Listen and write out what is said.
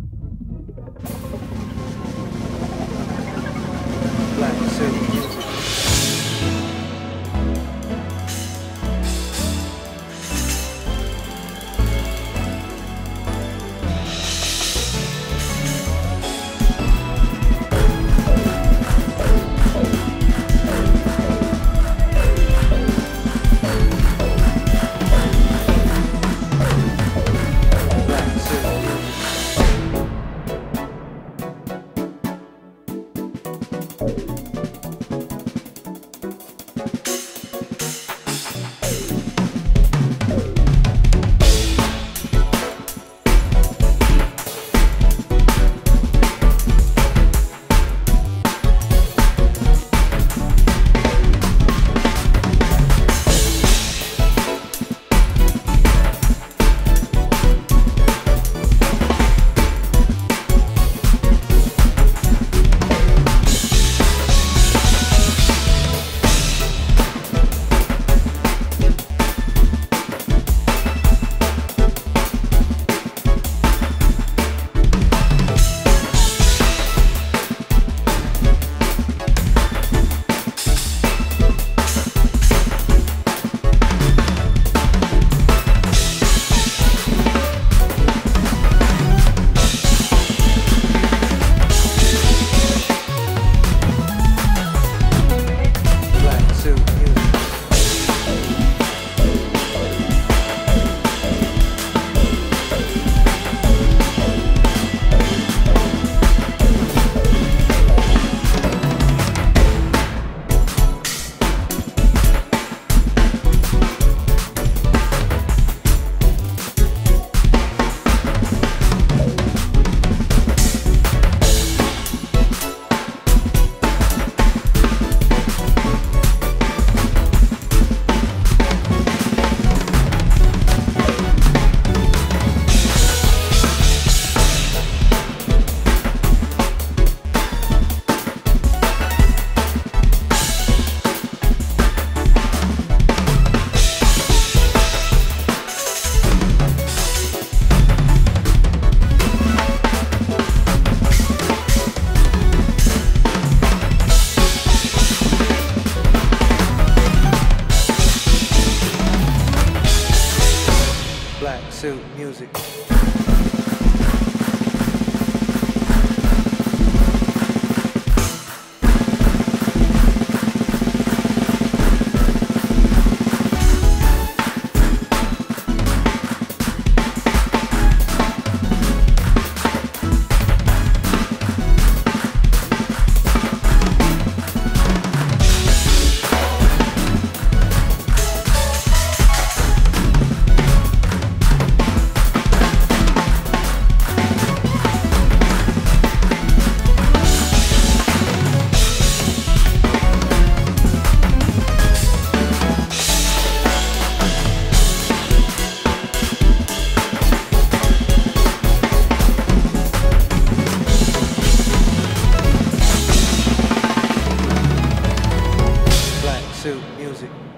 Silk Music. Music. Silk Music.